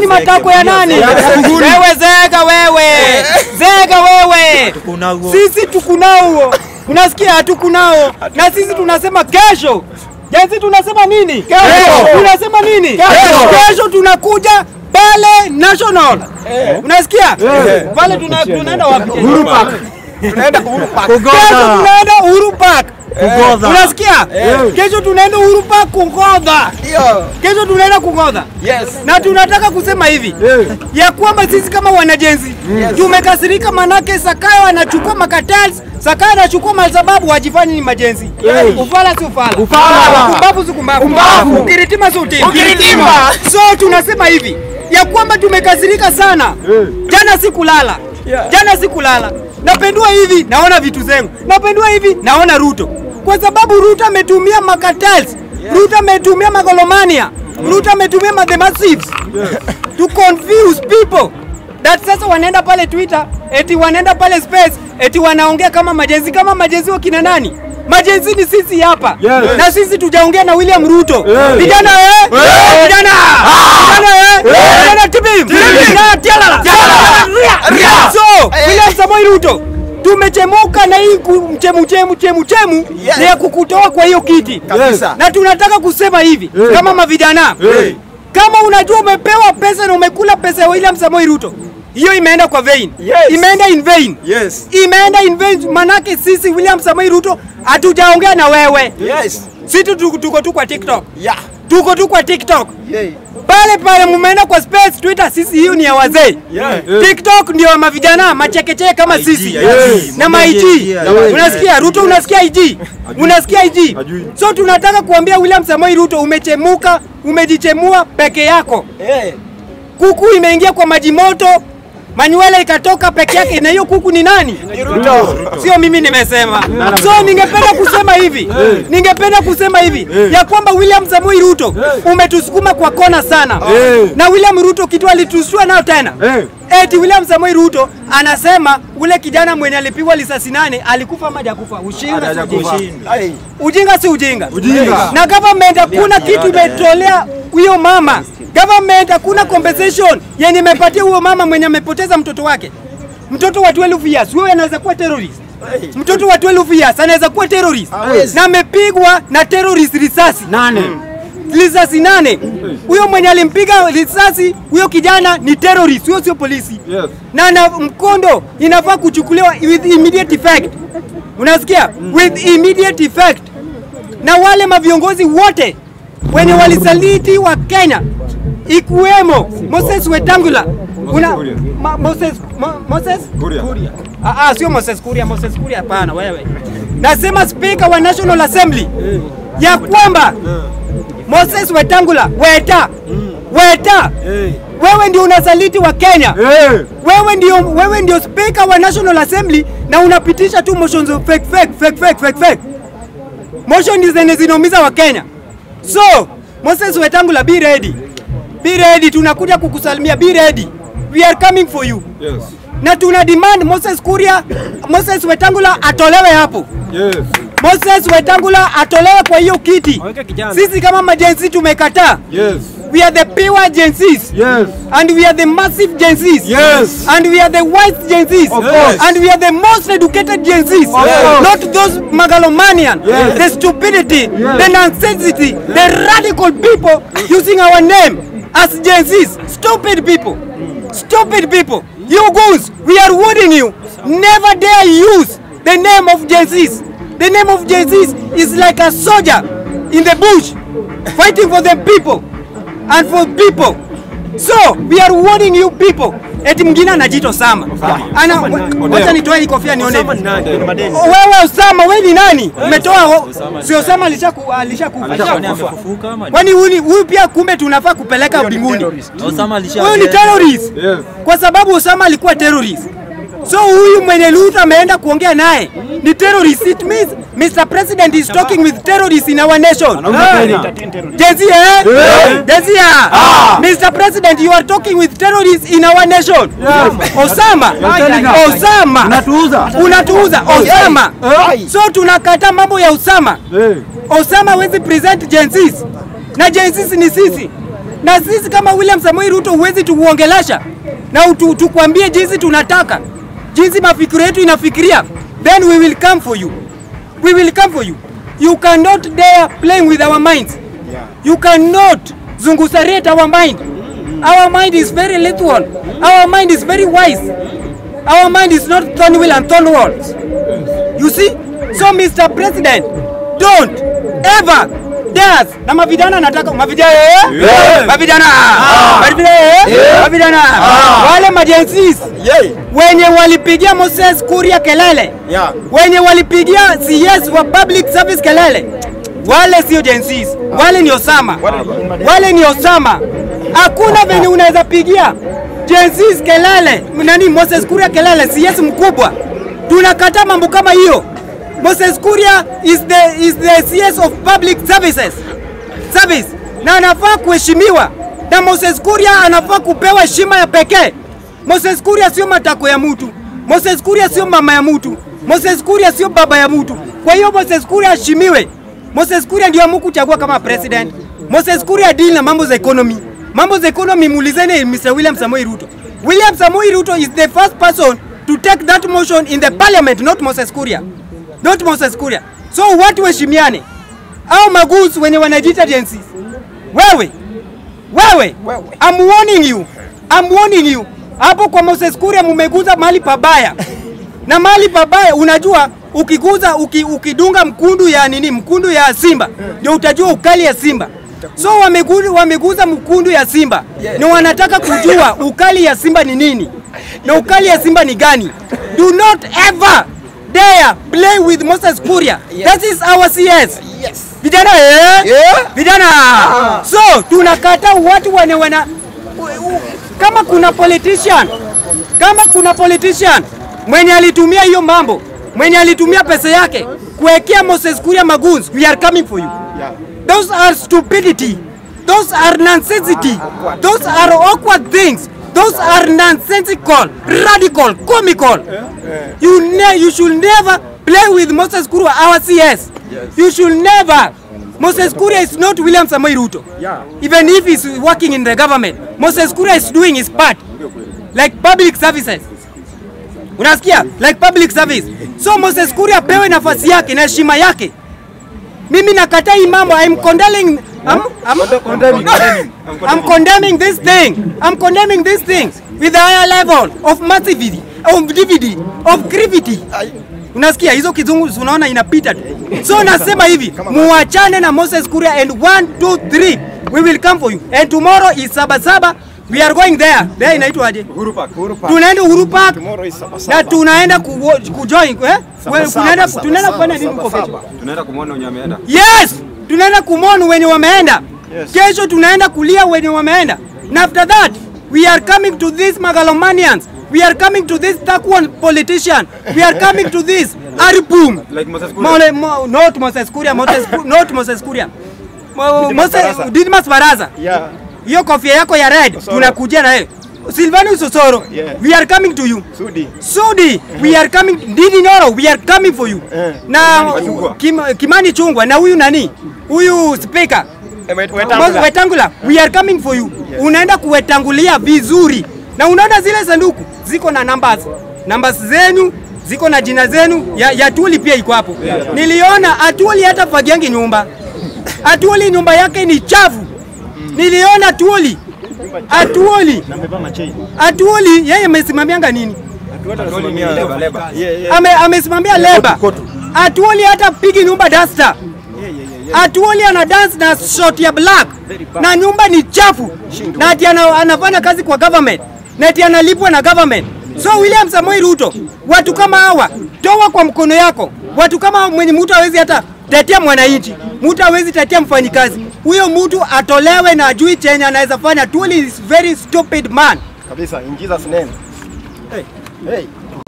ni matako ya nani? Wewe zega wewe, zega wewe, sisi tukunao, unasikia? Hatukunao na sisi tunasema kesho Jensi tunasema nini? Kesho. Tunasema nini? Kesho. Kesho tunakuja pale National. Unasikia? Pale tuna- tunaenda wapi? Uhuru Park. Tunaenda Uhuru Park. Kesho tunaenda Uhuru Park. Unasikia? Kesho tunaenda Uhuru Park kungodha. Kesho tunaenda kugodha Yes. Na tunataka kusema hivi. Ya kwamba sisi kama wanajenzi tumekasirika, manake Sakayo anachukua makatals, Sakayo anachukua masababu wajifanyi ni majenzi. Ufala si ufala, Ufala. kumbavu si kumbavu, ukiritima si utima. Ukiritima. So tunasema hivi. Ya kwamba tumekasirika sana. Jana sikulala, jana sikulala, napendua hivi naona vitu zengu, napendua hivi naona Ruto, kwa sababu Ruto ametumia makatals, Ruto ametumia magolomania, Ruto ametumia mathematics to confuse people. That sasa wanaenda pale Twitter eti wanaenda pale space eti wanaongea kama majenzi. Kama majenzi wa kina nani? Majenzi ni sisi hapa. Na sisi tujaongea na William Ruto. Vijana eh? Vijana! Vijana eh? Vijana tibi Vijana tialala! So, Samoei Ruto tumechemuka na hii mchemuchemu mchemu chemu chemu chemu Yes. ya kukutoa kwa hiyo kiti Kabisa. na tunataka kusema hivi kama mavijana kama unajua umepewa pesa na umekula pesa ya William Samoei Ruto, hiyo imeenda kwa vein Yes. imeenda in vain, Yes. imeenda in vain. Manake sisi William Samoei Ruto hatujaongea na wewe, Yes. sisi tuko tu kwa TikTok, Yeah. tuko tu kwa TikTok Yeah. Pale pale, mumeenda kwa space Twitter, sisi hiyo ni ya wazee. Yeah. TikTok ndio ya mavijana machekechee kama IG, sisi yes. na maig. Yeah. Unasikia Ruto, unasikia IG, unasikia IG. So tunataka kuambia William Samoei Ruto, umechemuka, umejichemua peke yako. yeah. Kuku imeingia kwa maji moto, manywele ikatoka peke yake, na hiyo kuku ni nani? Ruto. Sio mimi nimesema. So ningependa kusema hivi, ningependa kusema hivi. Ya kwamba William Samoei Ruto umetusukuma kwa kona sana, na William Ruto kitu alitusua nao tena. Eti William Samoei Ruto anasema ule kijana mwenye alipigwa risasi nane alikufa ama hajakufa? Ujinga si ujinga? Ujinga si ujinga? Na government hakuna kitu imetolea huyo mama. Government hakuna compensation yenye imepatia huyo mama mwenye amepoteza mtoto wake. Mtoto wa 12 years, huyo anaweza kuwa terrorist. Mtoto wa 12 years anaweza kuwa terrorist na amepigwa na terrorist risasi nane risasi nane. Huyo mwenye alimpiga risasi huyo kijana ni terrorist, huyo sio polisi na na mkondo inafaa kuchukuliwa with immediate effect. Unasikia? With immediate effect. Na wale maviongozi wote wenye walisaliti wa Kenya ikuwemo Moses Wetangula. Una ma, Moses ma, Moses? Kuria. Ah, ah, sio Moses Kuria, Moses Kuria hapana wewe. Nasema speaker wa National Assembly ya kwamba Moses Wetangula Weta Weta wewe ndio unasaliti wa Kenya. Wewe ndio wewe ndio speaker wa National Assembly na unapitisha tu motions fake fake fake fake fake fake. Motion zenye zinaumiza wa Kenya. So Moses Wetangula, be ready, be ready, tunakuja kukusalimia, be ready, we are coming for you yes. na tuna demand Moses Kuria, Moses Wetangula atolewe hapo. yes. Moses Wetangula atolewe kwa hiyo kiti. Sisi kama majenzi tumekataa. We are the pure yes. And we are the massive Gensis. Yes. And we are the white Gensis. course. And we are the most educated Gensis. Not those megalomanian, Yes. the stupidity, the nonsensicy, the radical people using our name as Gensis. Stupid people. Stupid people. You goons, we are warning you. Never dare use the name of Gensis. The name of Gensis is like a soldier in the bush fighting for the people and for people. So we are warning you people. Eti mwingine anajiita Osama. Ana wacha nitoe hii kofia nione. Wewe Osama, wewe ni nani? Umetoa sio si Osama alishaku alishakufa. Kwani huyu huyu pia kumbe tunafaa kupeleka mbinguni. Osama alishakufa. Huyu ni terrorist. Kwa sababu Osama alikuwa terrorist. So huyu mwenye Ruto ameenda kuongea naye ni terrorist. It means Mr. President is talking with terrorists in our nation. Jezi eh? Jezi ah. Mr. President you are talking with terrorists in our nation. Osama. Osama. Unatuuza. Unatuuza Osama. So tunakata mambo ya Osama. Osama hawezi present Gen Zs. Na Gen Zs ni sisi. na sisi kama William Samoei Ruto huwezi tuuongelesha na utu, tukwambie jinsi tunataka, jinsi mafikiri yetu inafikiria, then we will come for you, we will come for you. You cannot dare playing with our minds. You cannot zungusarate our mind. Our mind is very lethal, Our mind is very wise. Our mind is not Thornwell and Thornwalls. You see? So Mr. President, don't ever dare. Na mavijana nataka mavijana eh? Yeah. Mavijana. Mavijana eh? Mavijana. Wale majensis Yeah. wenye walipigia Moses Kuria kelele. Yeah. Wenye walipigia CS wa public service kelele. Wale sio jensis. Wale ni Osama. Wale ni Osama. Hakuna venye unaweza pigia jensis kelele. Nani Moses Kuria kelele CS mkubwa. Tunakataa mambo kama hiyo. Moses Kuria is the, is the CS of public services service na anafaa kuheshimiwa, na Moses Kuria anafaa kupewa heshima ya pekee. Moses Kuria sio matako ya mtu, Moses Kuria sio mama ya mtu, Moses Kuria sio baba ya mtu. Kwa hiyo Moses Kuria aheshimiwe. Moses Kuria ndio amukuchagua kama president. Moses Kuria deal na mambo za economy, mambo za economy muulizeni Mr. William Samoei Ruto. William Samoei Ruto is the first person to take that motion in the parliament, not Moses Kuria, not Moses Kuria. So watu waheshimiane, au maguzi wenye wanajiita agencies. Wewe. Wewe, I'm warning you, I'm warning you. Hapo kwa Moses Kuria mumeguza mali pabaya, na mali pabaya, unajua ukiguza uki, ukidunga mkundu ya nini, mkundu ya Simba. Ndio utajua ukali ya Simba. So wameguza, wameguza mkundu ya Simba. Na wanataka kujua ukali ya Simba ni nini? Na ukali ya Simba ni gani. Do not ever dare play with Moses Kuria. That is our CS. Yes. Vijana eh? Yeah. Vijana. So tunakata watu wana wana kama kuna politician kama kuna politician mwenye alitumia hiyo mambo mwenye alitumia pesa yake kuwekea Moses Kuria magoons, we are coming for you. Yeah. Those are stupidity. Those are nonsensity. Those are awkward things. Those are nonsensical, radical, comical. You ne you should never play with Moses Kuria, our CS. Yes. You should never. Moses Kuria is not William Samoei Ruto. Yeah. Even if he's working in the government, Moses Kuria is doing his part. Like public services. Unasikia? Like public service. So Moses Kuria apewe nafasi yake na heshima yake. Mimi nakataa hii mambo. I'm condemning I'm, I'm, I'm condemning this thing. I'm condemning this thing with a higher level of massivity, of divity, of gravity. Unasikia hizo kizungu unaona inapita tu. So nasema hivi, muachane na Moses Kuria and 1 2 3 we will come for you. And tomorrow is saba saba we are going there. There inaitwa aje? Uhuru Park. Uhuru Park. Tunaenda Uhuru Park Tomorrow is saba na saba. tunaenda ku, kujoin eh? We- saba, Tunaenda saba, tunaenda kufanya nini huko kesho? tunaenda kumwona wenye wameenda. Yes, tunaenda kumwona wenye wameenda. Yes. Kesho tunaenda kulia wenye wameenda. Na after that, we are coming to these megalomanians. We are coming to this takuan politician. We are coming to this Aripum. like Moses Kuria. Mole, mo, not Moses Kuria, Moses, not Moses Kuria. Mo, Moses. Didmas Baraza. Yeah. Hiyo kofia yako ya red tunakuja tunakujia na wewe. Silvanus Osoro, Yeah. we are coming to you. Sudi. Sudi, we are coming. Didi Nyoro, we are coming for you. Eh. Na Kim, Kimani Chungwa na huyu nani? Huyu speaker Eh, Wetangula. Wetangula, we are coming for you. Unaenda kuwetangulia vizuri, na unaona zile sanduku ziko na numbers, numbers zenu ziko na jina zenu ya, ya Tuli pia iko hapo. Niliona Atuli hata fagiangi nyumba, Atuli nyumba yake ni chafu. Niliona atuoli atuoli atuoli, yeye amesimamianga nini? Amesimamia leba. Atuoli hata pigi nyumba dasta. Atuoli ana dance na short ya black na nyumba ni chafu na ati anafanya kazi kwa government na ati analipwa na government. So William Samoei Ruto, watu kama hawa toa kwa mkono yako. Watu kama mwenye mtu hawezi hata tetea mwananchi, mtu hawezi tetea mfanyikazi. Huyo mtu atolewe na ajui chenye anaweza fanya. Tuli is very stupid man. Kabisa in Jesus name. Hey. Hey.